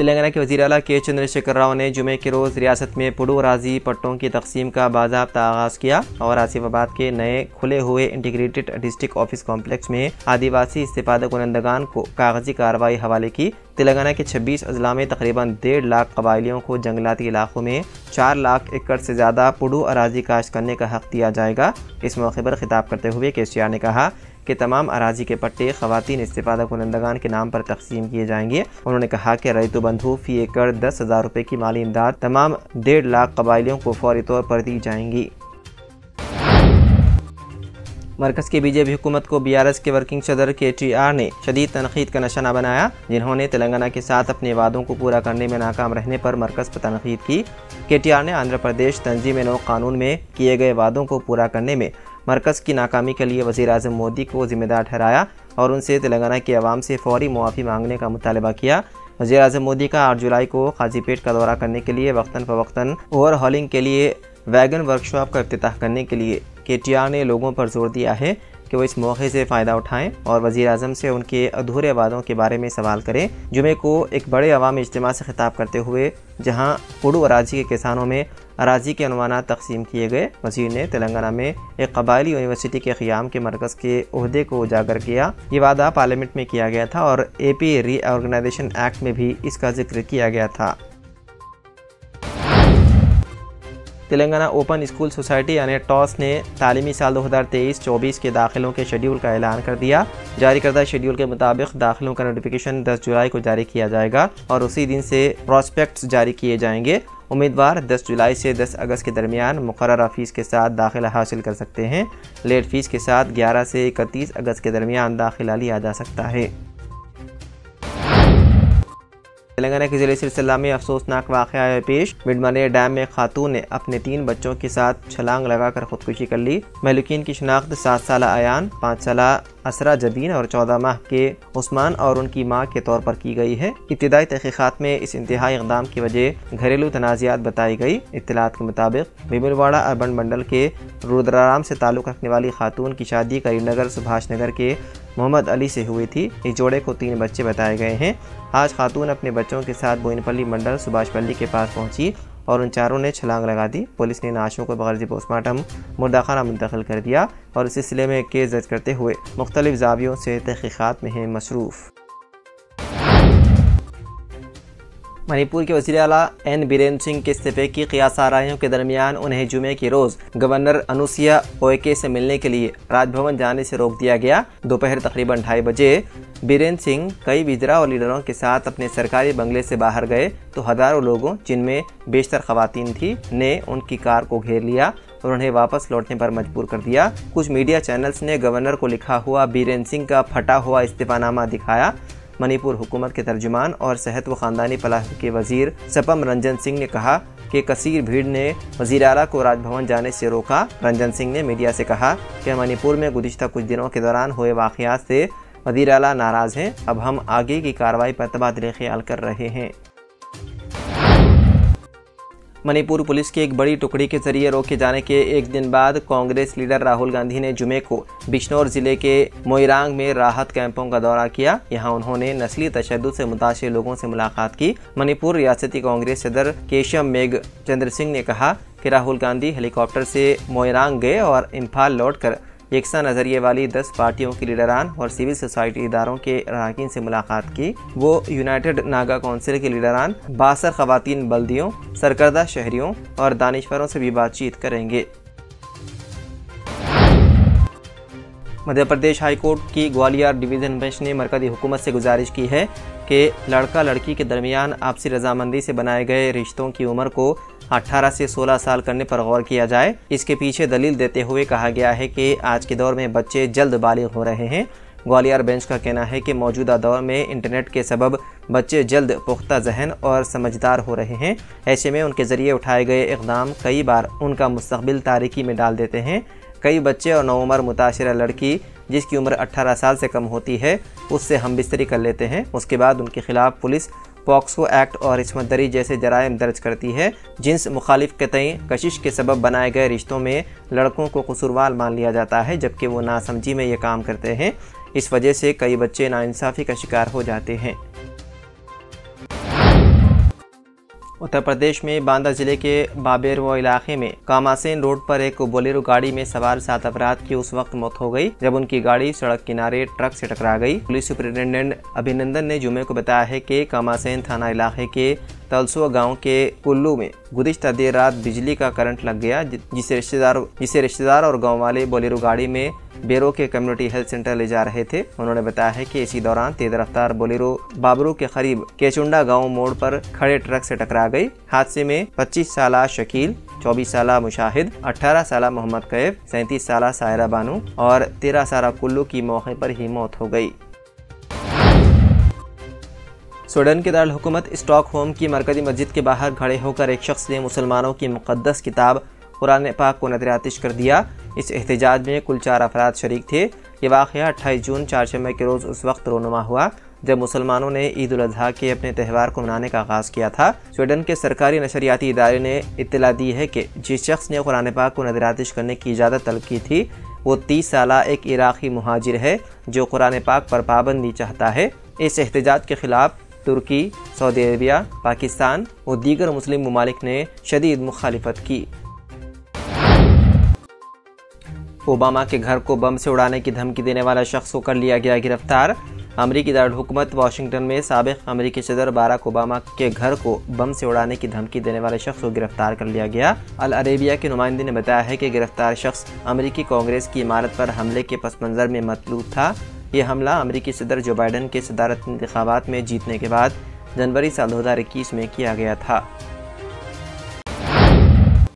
तेलंगाना के वजी अला के चंद्रशेखर राव ने जुमे के रोज़ रियासत में पुडू राज़ी पट्टों की तकसीम का बाजाबता आगाज़ किया और आसिफाबाद के नए खुले हुए इंटीग्रेटेड डिस्ट्रिक्ट ऑफ़िस कॉम्प्लेक्स में आदिवासी इस्तेफादा कुनंदगान को कागज़ी कार्रवाई हवाले की। तेलंगाना के 26 अजला में तकरीबन डेढ़ लाख कबाइलियों को जंगलाती इलाकों में चार लाख एकड़ से ज़्यादा पुडू अराजी काश्त करने का हक दिया जाएगा। इस मौके पर खिताब करते हुए के ने कहा कि तमाम अराजी के पट्टे खवतिन इस्तेफादा कुनंदगान के नाम पर तकसीम किए जाएँगे। उन्होंने कहा कि रईतु बंधु फ़ी एकड़ दस हज़ार रुपये की माली इमदाद तमाम डेढ़ लाख कबाइलियों को फौरी तौर पर दी जाएँगी। मरकज की बीजेपी हुकूमत को बीआरएस के वर्किंग सदर के टी आर ने शदीद तनखीद का निशाना बनाया, जिन्होंने तेलंगाना के साथ अपने वादों को पूरा करने में नाकाम रहने पर मरकज पर तनखीद की। के टी आर ने आंध्र प्रदेश, तंजीम नौ कानून में किए गए वादों को पूरा करने में मरकज़ की नाकामी के लिए वजी अजम मोदी को जिम्मेदार ठहराया और उनसे तेलंगाना की आवाम से फौरी मुआफ़ी मांगने का मुतालबा किया। वजी अजम मोदी का आठ जुलाई को खाजीपेट का दौरा करने के लिए वक्ता फ़वक्ता ओवरहॉलिंग के लिए वैगन वर्कशॉप का अफ्ताह करने के लिए के ने लोगों पर ज़ोर दिया है। कि वो इस मौके से फ़ायदा उठाएँ और वज़ी अजम से उनके अधूरे वादों के बारे में सवाल करें। जुमे को एक बड़े अवामी इज्तम से खिताब करते हुए, जहाँ पुडू अराजी के किसानों में अराजी के अनुमान तकसीम किए गए, वज़ीर ने तेलंगाना में एक कबायली यूनिवर्सिटी के क़्याम के मरकज़ के अहदे को उजागर किया। ये वादा पार्लियामेंट में किया गया था और ए पी रीऑर्गेनाइजेशन एक्ट में भी इसका ज़िक्र किया गया था। तेलंगाना ओपन स्कूल सोसाइटी यानी टॉस ने तालीमी साल 2023-24 के दाखिलों के शेड्यूल का ऐलान कर दिया। जारी करदा शेड्यूल के मुताबिक दाखिलों का नोटिफिकेशन 10 जुलाई को जारी किया जाएगा और उसी दिन से प्रॉस्पेक्ट्स जारी किए जाएँगे। उम्मीदवार 10 जुलाई से 10 अगस्त के दरमियान मुकर फ़ीस के साथ दाखिला हासिल कर सकते हैं। लेट फ़ीस के साथ 11 से 31 अगस्त के दरमियान दाखिला लिया जा सकता है। तेलंगाना के ज़िले सिलसिला में अफसोसनाक वाक़ आया पेश। मिडमने डैम में खातून ने अपने तीन बच्चों के साथ छलांग लगाकर खुदकुशी कर ली। महलुकिन की शनाख्त सात साल आयान, पाँच साल असरा जबीन और चौदह माह के उस्मान और उनकी माँ के तौर पर की गई है। इब्तदाई तहकीक़ात में इस इंतहाई इकदाम की वजह घरेलू तनाज़ात बताई गई। इतलात के मुताबिक बिमलवाड़ा अर्बन मंडल के रुद्राराम से ताल्लुक़ रखने वाली खातून की शादी करीमनगर सुभाष नगर के मोहम्मद अली से हुई थी। इस जोड़े को तीन बच्चे बताए गए हैं। आज खातून अपने बच्चों के साथ बोइनपल्ली मंडल सुभाषपल्ली के पास पहुँची और उन चारों ने छलांग लगा दी। पुलिस ने नाशों को बगैर पोस्टमार्टम मुर्दाखाना मुंतकिल कर दिया और इस सिलसिले में केस दर्ज करते हुए मुख्तलिफ़ जावियों से तहकीक़ात में हैं मसरूफ़। मणिपुर के वजी अला एन. बीरेन्द्र सिंह के इस्तीफे की कयास आराइयों के दरमियान उन्हें जुमे के रोज़ गवर्नर अनुसिया ओके से मिलने के लिए राजभवन जाने से रोक दिया गया। दोपहर तकरीबन ढाई बजे बीरेन्द्र सिंह कई विजरा और लीडरों के साथ अपने सरकारी बंगले से बाहर गए तो हज़ारों लोगों, जिनमें बेशतर खातन थी, ने उनकी कार को घेर लिया और उन्हें वापस लौटने पर मजबूर कर दिया। कुछ मीडिया चैनल्स ने गवर्नर को लिखा हुआ बीरेन्द्र सिंह का फटा हुआ इस्तीफानामा दिखाया। मणिपुर हुकूमत के तर्जुमान और सेहत व ख़ानदानी पलाह के वज़ीर सपम रंजन सिंह ने कहा कि कसीर भीड़ ने वज़ीर अला को राजभवन जाने से रोका। रंजन सिंह ने मीडिया से कहा कि मणिपुर में गुजशत कुछ दिनों के दौरान हुए वाक़ात से वज़ीर अला नाराज़ हैं। अब हम आगे की कार्रवाई पर तबादले ख्याल कर रहे हैं। मणिपुर पुलिस की एक बड़ी टुकड़ी के ज़रिए रोके जाने के एक दिन बाद कांग्रेस लीडर राहुल गांधी ने जुमे को बिश्नौर ज़िले के मोइरांग में राहत कैंपों का दौरा किया। यहाँ उन्होंने नस्ली तशद से मुतासर लोगों से मुलाकात की। मणिपुर रियासती कांग्रेस सदर केशव मेघ चंद्र सिंह ने कहा कि राहुल गांधी हेलीकॉप्टर से मोइरांग गए और इम्फाल लौटकर यकसा नज़रिए वाली दस पार्टियों के लीडरान और सिविल सोसाइटी इदारों के अरकान से मुलाकात की। वो यूनाइटेड नागा काउंसिल के लीडरान, बासर खवतिन बल्दियों, सरकर्दा शहरियों और दानश्वरों से भी बातचीत करेंगे। मध्य प्रदेश हाईकोर्ट की ग्वालियर डिवीज़न बेंच ने मरकजी हुकूमत से गुजारिश की है कि लड़का लड़की के दरमियान आपसी रजामंदी से बनाए गए रिश्तों की उम्र को 18 से 16 साल करने पर गौर किया जाए। इसके पीछे दलील देते हुए कहा गया है कि आज के दौर में बच्चे जल्द बालिग हो रहे हैं। ग्वालियर बेंच का कहना है कि मौजूदा दौर में इंटरनेट के सबब बच्चे जल्द पुख्ता जहन और समझदार हो रहे हैं। ऐसे में उनके ज़रिए उठाए गए इकदाम कई बार उनका मुस्तबिल तारीकी में डाल देते हैं। कई बच्चे और नौमर मुतासर लड़की, जिसकी उम्र 18 साल से कम होती है, उससे हम बिस्तरी कर लेते हैं। उसके बाद उनके खिलाफ पुलिस, पॉक्सो एक्ट और इसमतदरी जैसे जराइम दर्ज करती है। जिन्स मुखालिफ के तय कशिश के सबब बनाए गए रिश्तों में लड़कों को कसूरवाल मान लिया जाता है, जबकि वो नासमझी में ये काम करते हैं। इस वजह से कई बच्चे नाइंसाफ़ी का शिकार हो जाते हैं। उत्तर प्रदेश में बांदा ज़िले के बाबेर व इलाके में कामासेन रोड पर एक बोलेरो गाड़ी में सवार सात अपराध की उस वक्त मौत हो गई, जब उनकी गाड़ी सड़क किनारे ट्रक से टकरा गई। पुलिस सुपरिटेंडेंट अभिनंदन ने जुमे को बताया है कि कामासेन थाना इलाके के तलसुआ गाँव के कुल्लू में गुजशत देर रात बिजली का करंट लग गया जिसे रिश्तेदार जिसे रिश्तेदार और गाँव वाले बोलेरो गाड़ी में बेरो के कम्युनिटी हेल्थ सेंटर ले जा रहे थे। उन्होंने बताया है कि इसी दौरान तेज रफ्तार बोलेरो बाबरू के करीब केचुंडा गाँव मोड़ पर खड़े ट्रक से टकरा गई। हादसे में 25 साल शकील 24 साल मुशाहिद 18 साल मोहम्मद कैफ, सैंतीस साल सायरा बानू और 13 साल कुल्लू की मौके पर ही मौत हो गई। स्वीडन के दारकूमत स्टॉकहोम की मरकजी मस्जिद के बाहर खड़े होकर एक शख्स ने मुसलमानों की मुकदस किताब कुरान पाक को नज़र आतिश कर दिया। इस एहतजाज में कुल चार अफराद शरीक थे। ये वाक़ अट्ठाईस जून चारशमे के रोज़ उस वक्त रोनुमा हुआ, जब मुसलमानों ने ईद अजहा के अपने त्यौहार को मनाने का आगाज़ किया था। स्वीडन के सरकारी नशरियाती इदारे ने इतला दी है कि जिस शख्स ने कुरान पाक को नज़र आतिश करने की इजाज़त तलब की थी, वो तीस साल एक इराक़ी महाजिर है, जो कुरान पाक पर पाबंदी चाहता है। इस एहतजाज के खिलाफ तुर्की, सऊदी अरबिया, पाकिस्तान और दीगर मुस्लिम ममालिक ने शदीद मुखालफत की। ओबामा के घर को बम से उड़ाने की धमकी देने वाला शख्स को कर लिया गया गिरफ़्तार। अमरीकी दारकूमत वाशिंगटन में सबक अमरीकी सदर बाराक ओबामा के घर को बम से उड़ाने की धमकी देने वाले शख्स को गिरफ़्तार कर लिया गया। अल अरेबिया के नुमाइंदे ने बताया है कि गिरफ़्तार शख्स अमरीकी कांग्रेस की इमारत पर हमले के पस मंज़र में मतलूब था। ये हमला अमरीकी सदर जो बाइडन के सदारत इंतबात में जीतने के बाद जनवरी साल 2021 में किया गया था।